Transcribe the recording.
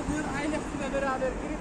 Sığır ailesiyle beraber girip